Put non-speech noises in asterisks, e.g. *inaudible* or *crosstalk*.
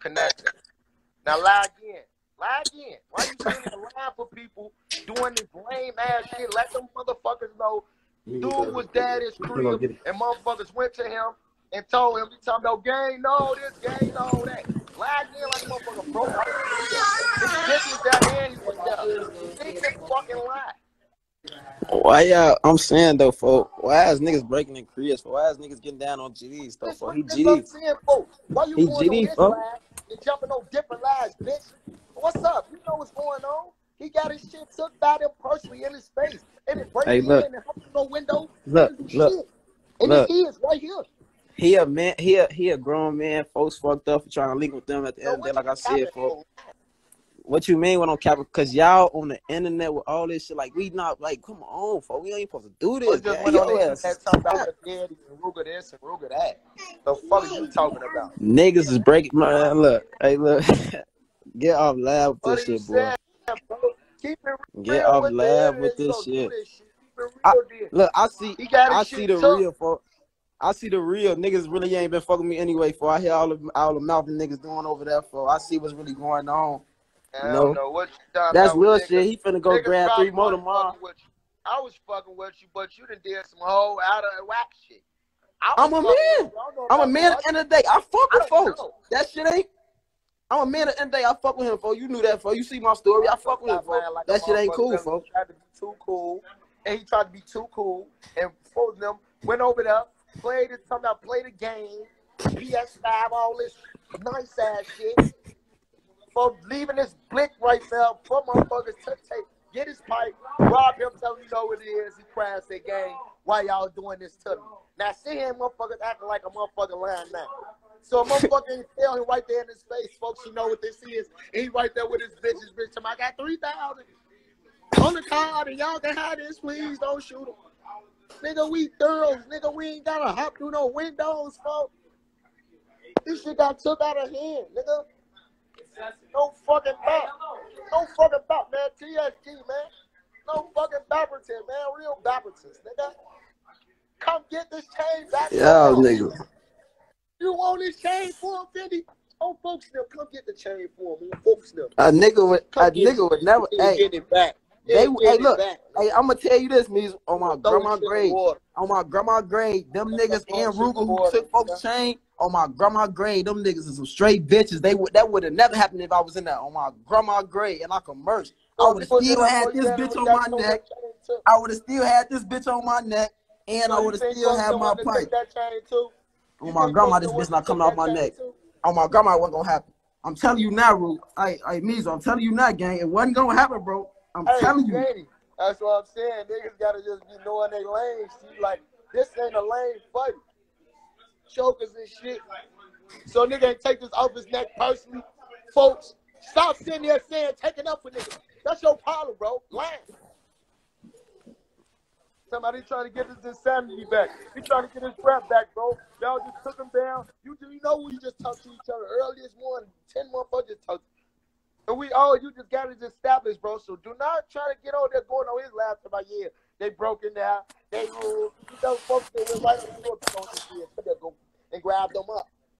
connected. Now lie again. Lie again. Why you sitting there lying for people doing this lame ass shit? Let them motherfuckers know dude was daddy's crib and motherfuckers went to him and told him, he talking about gang, no, this gang, no, that. Lie again like a motherfucker broke. This bitch was down and he was. He just fucking lie. Why y'all? I'm saying though, for why is niggas breaking in cribs? For why is niggas getting down on GDs though? For he GD. saying, folks. Why you He going GD, folks. live and jumping on different lives, bitch? What's up? You know what's going on? He got his shit took by them personally in his face. And it break Hey, in and no window. Look, look. And look. it's his right here. He a man. He a he a grown man. Folks fucked up for trying to link with them at the end of the day. Like I said, folks. What you mean when I'm capping? Cause y'all on the internet with all this shit. Like we not like, come on, folks. We ain't supposed to do this. just went on the Your internet is talking about daddy and Rooga this and Rooga that. The fuck are you talking about? Niggas is breaking. Man, look. Hey, look. *laughs* Get off live with this shit, boy. bro? Keep it Get off live with this shit. I, look, I see. I see the took. real, folks. I see the real niggas really ain't been fucking me anyway. For I hear all the all the mouthing niggas doing over there. For I see what's really going on. I You don't know, know what that's about with little niggas. shit. He finna go Niggas grab three more tomorrow. fucking with you. I was fucking with you, but you done did some whole out of whack shit. I I'm a man. I I'm a man at the end of the day. I fuck with don't folks. know. That shit ain't. I'm a man at the end of the day. I fuck with him, folks. You knew that, folks. You see my story. I fuck with him, folks. like That shit ain't cool, folks. tried to be too cool, and he tried to be too cool, and both them went over there, played it, talking about play the game, PS5, all this nice ass shit. For leaving this blick right there, for motherfuckers to take, get his pipe, rob him, tell him you know what it is, he crashed that game. Why y'all doing this to me? Now see him motherfuckers acting like a motherfucker lying now. So a motherfucker tell him right there in his face, folks, you know what this is. He right there with his bitches, bitch. Him, I got 3,000 on the card and y'all can have this, please don't shoot him. Nigga, we thorough. Nigga, we ain't gotta hop through no windows, folks. This shit got took out of hand, nigga. No fucking bop. No fucking bop, man. TSG, man. No fucking Bapperton, man. Real Bappertons, nigga. Come get this chain back him. niggas. You want this chain for him, Fendi? Oh, folks, now come get the chain for him. Folks, now. A nigga would. Come A it. nigga would never. He Hey, get it back. they. He Hey, look. back. Hey, I'm gonna tell you this, means on my Throw grandma this shit in the grave. On my grandma grave, them niggas and this shit in the Rooga who took folks' chain. On my grandma grave, them niggas is some straight bitches. They would that would have never happened if I was in that On oh, my grandma grave, and I commerced. I would have still had this bitch on my neck. that chain too. I would have still had this bitch on my neck, and I would have still had my pipe. took that chain too? Oh, on my think grandma, this bitch not coming off my neck. On my grandma, it wasn't gonna happen. I'm telling you now, Ru. Hey, hey, Meezo, I'm telling you now, gang. It wasn't gonna happen, bro. I'm Hey, telling you. Danny, that's what I'm saying. Niggas gotta just be knowing their lanes. Like this ain't a lane fight. Chokers and shit. So nigga ain't take this off his neck personally. Folks, stop sitting there saying taking up for niggas. That's your problem, bro. Lying. Somebody trying to get his insanity back. He trying to get his breath back, bro. Y'all just took him down. You, do you know we just talked to each other early this morning. Ten motherfuckers talked. And we all you just got to establish, bro. So do not try to get over there going on his lap about yeah. They broke it down. They ruled. You know, folks that went right on the they go and grab them up.